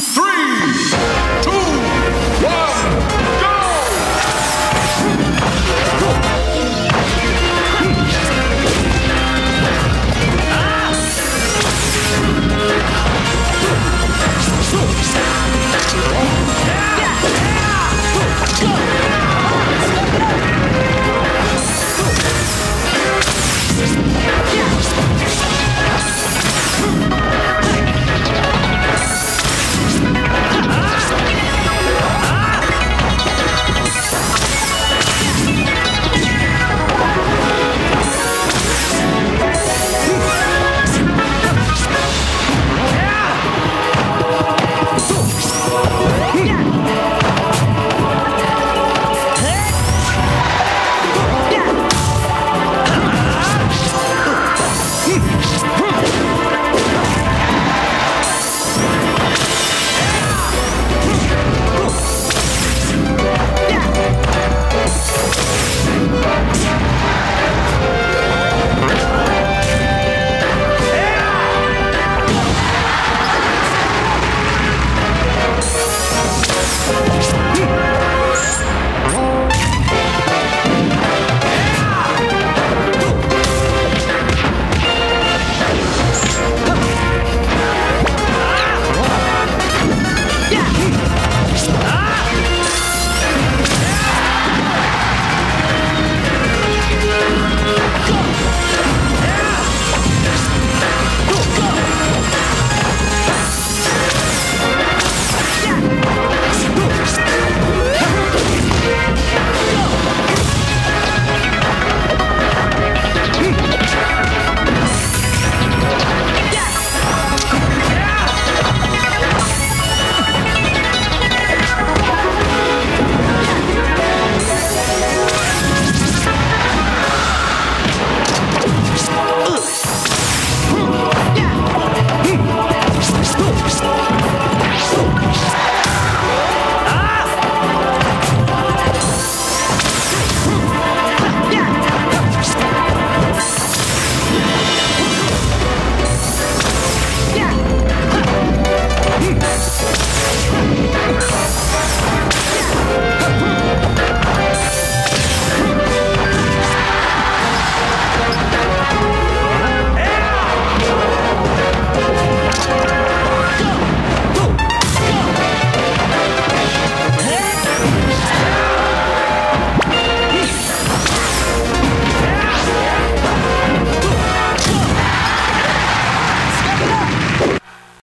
three,